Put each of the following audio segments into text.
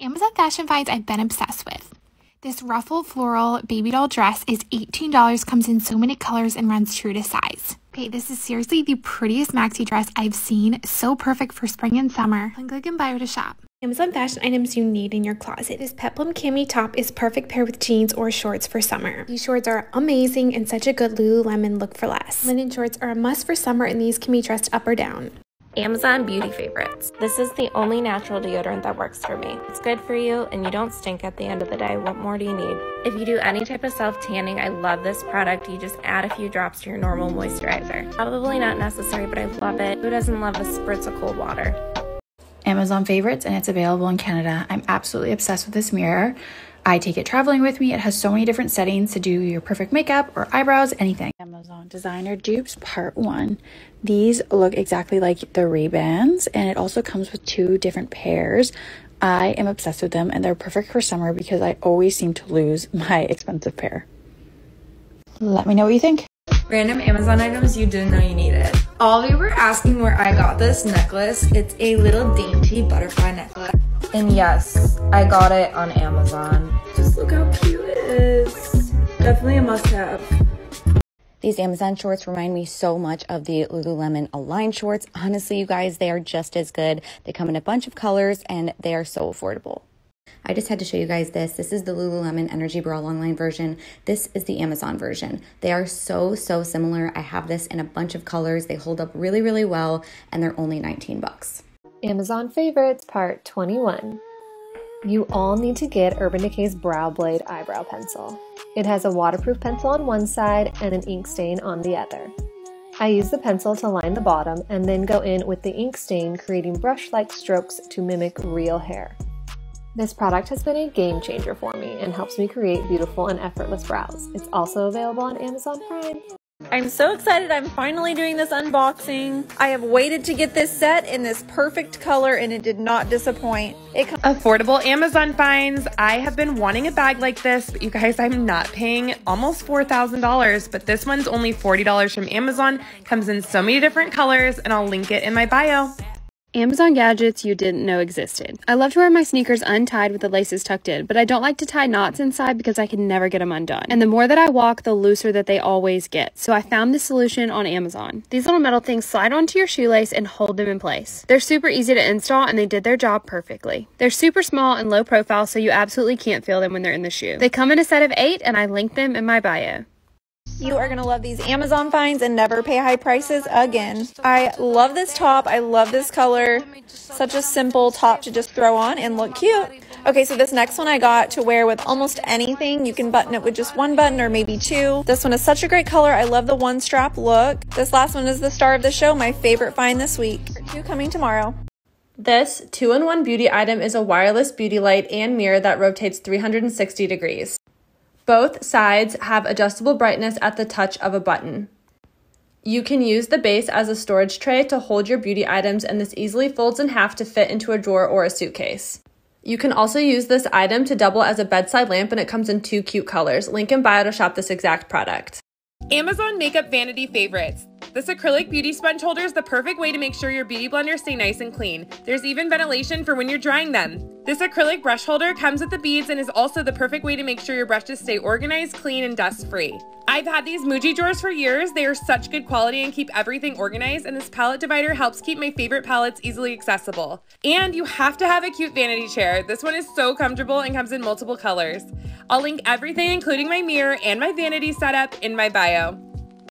Amazon Fashion Finds I've been obsessed with. This ruffle floral baby doll dress is $18, comes in so many colors, and runs true to size. Okay, this is seriously the prettiest maxi dress I've seen. So perfect for spring and summer. Click and bio to shop. Amazon fashion items you need in your closet. This peplum cami top is perfect paired with jeans or shorts for summer. These shorts are amazing and such a good Lululemon look for less. Linen shorts are a must for summer and these can be dressed up or down. Amazon Beauty Favorites. This is the only natural deodorant that works for me. It's good for you and you don't stink at the end of the day. What more do you need? If you do any type of self tanning, I love this product. You just add a few drops to your normal moisturizer. Probably not necessary, but I love it. Who doesn't love a spritz of cold water? Amazon favorites and it's available in Canada. I'm absolutely obsessed with this mirror. I take it traveling with me. It has so many different settings to do your perfect makeup or eyebrows, anything. Amazon designer dupes part one. These look exactly like the Ray-Bans and it also comes with two different pairs. I am obsessed with them and they're perfect for summer because I always seem to lose my expensive pair. Let me know what you think. Random Amazon items you didn't know you needed. All you were asking where I got this necklace. It's a little dainty butterfly necklace. And yes, I got it on Amazon. Just look how cute it is. Definitely a must have. These Amazon shorts remind me so much of the Lululemon Align shorts. Honestly, you guys, they are just as good. They come in a bunch of colors and they are so affordable. I just had to show you guys this. This is the Lululemon Energy Bra Longline version. This is the Amazon version. They are so, so similar. I have this in a bunch of colors. They hold up really, really well, and they're only 19 bucks. Amazon Favorites Part 21. You all need to get Urban Decay's Brow Blade Eyebrow Pencil. It has a waterproof pencil on one side and an ink stain on the other. I use the pencil to line the bottom and then go in with the ink stain, creating brush-like strokes to mimic real hair. This product has been a game changer for me and helps me create beautiful and effortless brows. It's also available on Amazon Prime. I'm so excited I'm finally doing this unboxing. I have waited to get this set in this perfect color and it did not disappoint. It Affordable Amazon finds. I have been wanting a bag like this, but you guys, I'm not paying almost $4,000, but this one's only $40 from Amazon. Comes in so many different colors and I'll link it in my bio. Amazon gadgets you didn't know existed. I love to wear my sneakers untied with the laces tucked in, but I don't like to tie knots inside because I can never get them undone. And the more that I walk, the looser that they always get. So I found this solution on Amazon. These little metal things slide onto your shoelace and hold them in place. They're super easy to install and they did their job perfectly. They're super small and low profile so you absolutely can't feel them when they're in the shoe. They come in a set of eight and I link them in my bio. You are going to love these Amazon finds and never pay high prices again. I love this top. I love this color. Such a simple top to just throw on and look cute. Okay, so this next one I got to wear with almost anything. You can button it with just one button or maybe two. This one is such a great color. I love the one strap look. This last one is the star of the show, my favorite find this week. Two coming tomorrow. This two-in-one beauty item is a wireless beauty light and mirror that rotates 360 degrees. Both sides have adjustable brightness at the touch of a button. You can use the base as a storage tray to hold your beauty items and this easily folds in half to fit into a drawer or a suitcase. You can also use this item to double as a bedside lamp and it comes in two cute colors. Link in bio to shop this exact product. Amazon Makeup Vanity Favorites. This acrylic beauty sponge holder is the perfect way to make sure your beauty blenders stay nice and clean. There's even ventilation for when you're drying them. This acrylic brush holder comes with the beads and is also the perfect way to make sure your brushes stay organized, clean, and dust-free. I've had these Muji drawers for years. They are such good quality and keep everything organized, and this palette divider helps keep my favorite palettes easily accessible. And you have to have a cute vanity chair. This one is so comfortable and comes in multiple colors. I'll link everything, including my mirror and my vanity setup, in my bio.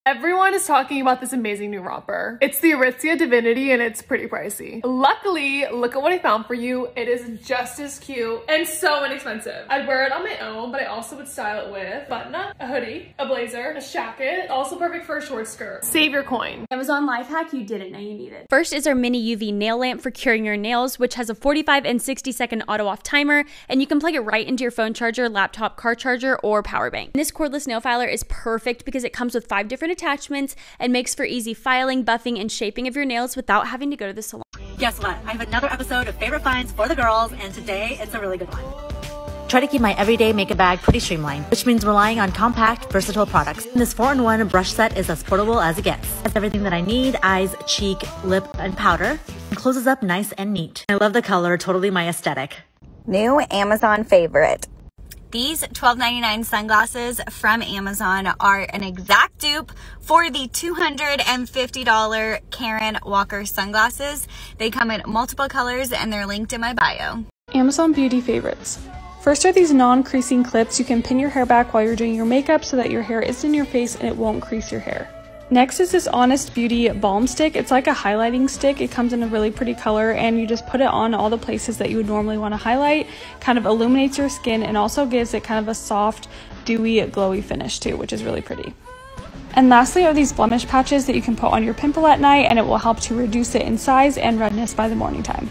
Everyone is talking about this amazing new romper. It's the Aritzia Divinity and it's pretty pricey. Luckily, look at what I found for you. It is just as cute and so inexpensive. I'd wear it on my own, but I also would style it with button up, a hoodie, a blazer, a jacket, also perfect for a short skirt. Save your coin. Amazon life hack you didn't know you needed. First is our mini UV nail lamp for curing your nails, which has a 45 and 60 second auto off timer, and you can plug it right into your phone charger, laptop, car charger, or power bank. This cordless nail filer is perfect because it comes with five different attachments and makes for easy filing, buffing, and shaping of your nails without having to go to the salon. Guess what? I have another episode of Favorite Finds for the girls, and today it's a really good one. Try to keep my everyday makeup bag pretty streamlined, which means relying on compact, versatile products. And this 4-in-1 brush set is as portable as it gets. It has everything that I need, eyes, cheek, lip, and powder, and closes up nice and neat. I love the color, totally my aesthetic. New Amazon favorite. These $12.99 sunglasses from Amazon are an exact dupe for the $250 Karen Walker sunglasses. They come in multiple colors and they're linked in my bio. Amazon Beauty Favorites. First are these non-creasing clips. You can pin your hair back while you're doing your makeup so that your hair isn't in your face and it won't crease your hair. Next is this Honest Beauty Balm Stick. It's like a highlighting stick. It comes in a really pretty color and you just put it on all the places that you would normally want to highlight. Kind of illuminates your skin and also gives it kind of a soft, dewy, glowy finish too, which is really pretty. And lastly are these blemish patches that you can put on your pimple at night and it will help to reduce it in size and redness by the morning time.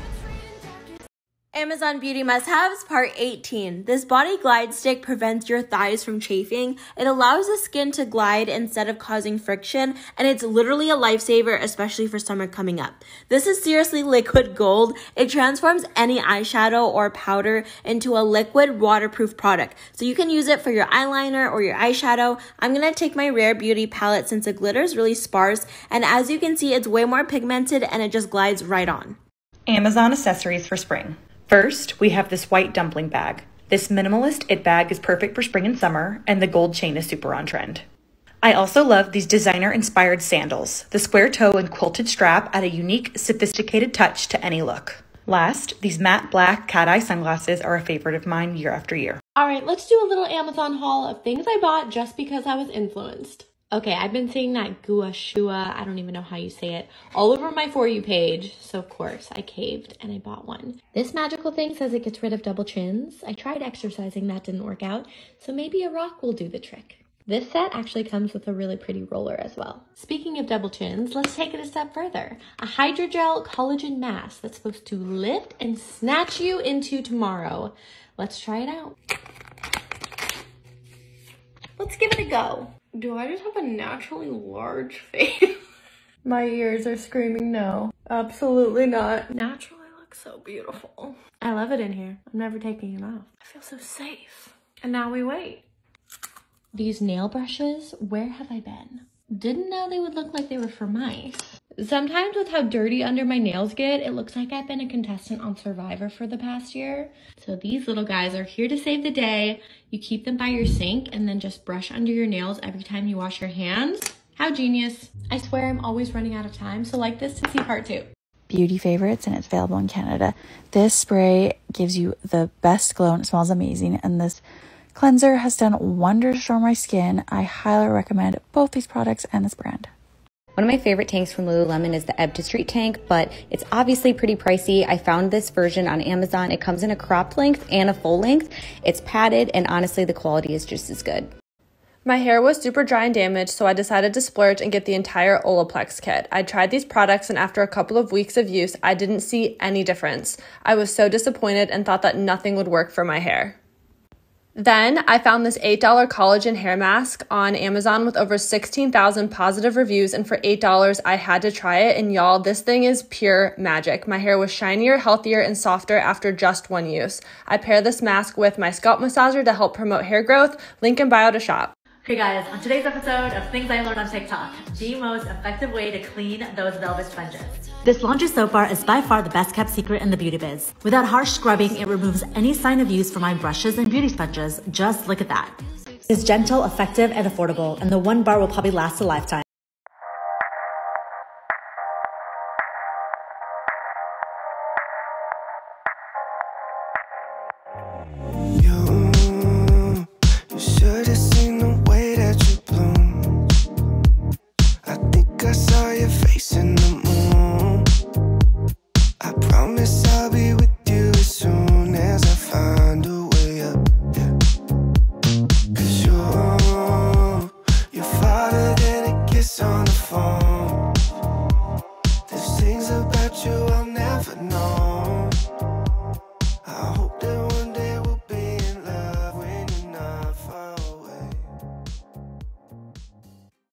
Amazon Beauty Must Haves Part 18. This body glide stick prevents your thighs from chafing. It allows the skin to glide instead of causing friction, and it's literally a lifesaver, especially for summer coming up. This is seriously liquid gold. It transforms any eyeshadow or powder into a liquid waterproof product. So you can use it for your eyeliner or your eyeshadow. I'm gonna take my Rare Beauty palette since the glitter is really sparse, and as you can see, it's way more pigmented and it just glides right on. Amazon accessories for spring. First, we have this white dumpling bag. This minimalist it bag is perfect for spring and summer, and the gold chain is super on trend. I also love these designer inspired sandals. The square toe and quilted strap add a unique, sophisticated touch to any look. Last, these matte black cat eye sunglasses are a favorite of mine year after year. All right, let's do a little Amazon haul of things I bought just because I was influenced. Okay, I've been seeing that gua shua, I don't even know how you say it, all over my For You page. So, of course, I caved and I bought one. This magical thing says it gets rid of double chins. I tried exercising, that didn't work out. So, maybe a rock will do the trick. This set actually comes with a really pretty roller as well. Speaking of double chins, let's take it a step further. A hydrogel collagen mask that's supposed to lift and snatch you into tomorrow. Let's try it out. Let's give it a go. Do I just have a naturally large face? My ears are screaming no. Absolutely not. Naturally looks so beautiful. I love it in here. I'm never taking it off. I feel so safe. And now we wait. These nail brushes, where have I been? Didn't know they would look like they were for mice. Sometimes with how dirty under my nails get, it looks like I've been a contestant on Survivor for the past year. So these little guys are here to save the day. You keep them by your sink and then just brush under your nails every time you wash your hands. How genius. I swear I'm always running out of time, so like this to see part two. Beauty favorites and it's available in Canada. This spray gives you the best glow and it smells amazing. And this cleanser has done wonders for my skin. I highly recommend both these products and this brand. One of my favorite tanks from Lululemon is the Ebb to Street tank, but it's obviously pretty pricey. I found this version on Amazon. It comes in a cropped length and a full length. It's padded, and honestly, the quality is just as good. My hair was super dry and damaged, so I decided to splurge and get the entire Olaplex kit. I tried these products, and after a couple of weeks of use, I didn't see any difference. I was so disappointed and thought that nothing would work for my hair. Then I found this $8 collagen hair mask on Amazon with over 16,000 positive reviews, and for $8, I had to try it. And y'all, this thing is pure magic. My hair was shinier, healthier, and softer after just one use. I pair this mask with my scalp massager to help promote hair growth. Link in bio to shop. Hey guys, on today's episode of Things I Learned on TikTok, the most effective way to clean those velvet sponges. This laundry soap bar is by far the best kept secret in the beauty biz. Without harsh scrubbing, it removes any sign of use for my brushes and beauty sponges. Just look at that. It's gentle, effective, and affordable, and the one bar will probably last a lifetime.